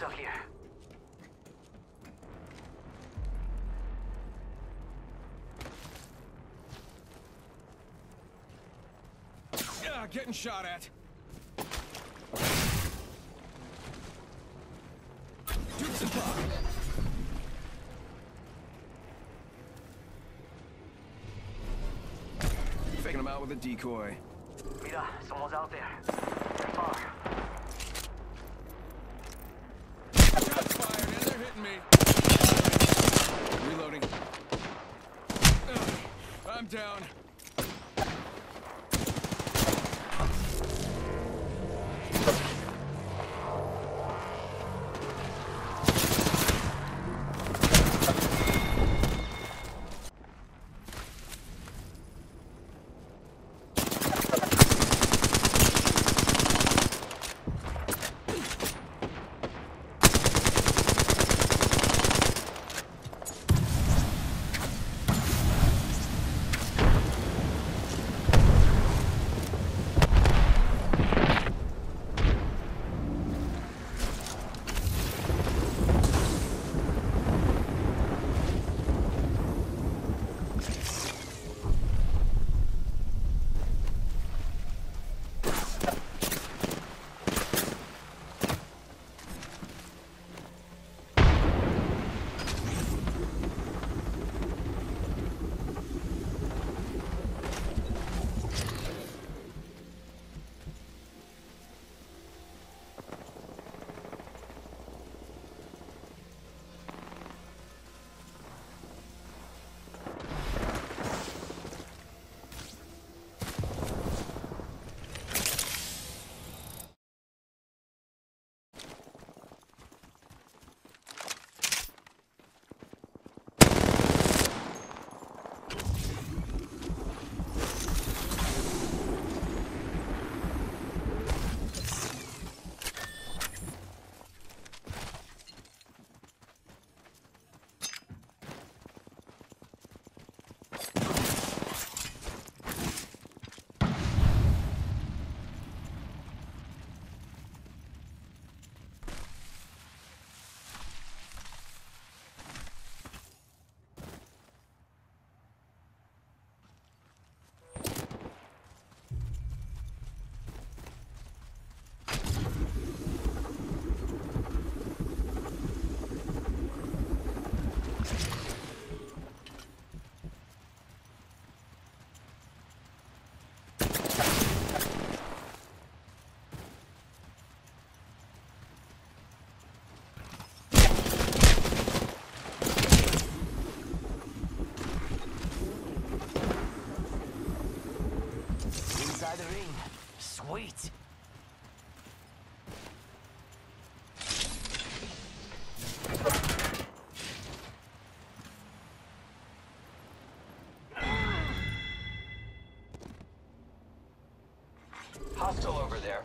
Molotov here. Yeah, getting shot at. Dukes and Bob. Faking him out with a decoy. Mira, someone's out there. They're far. I'm down. Sweet. Hostile over there.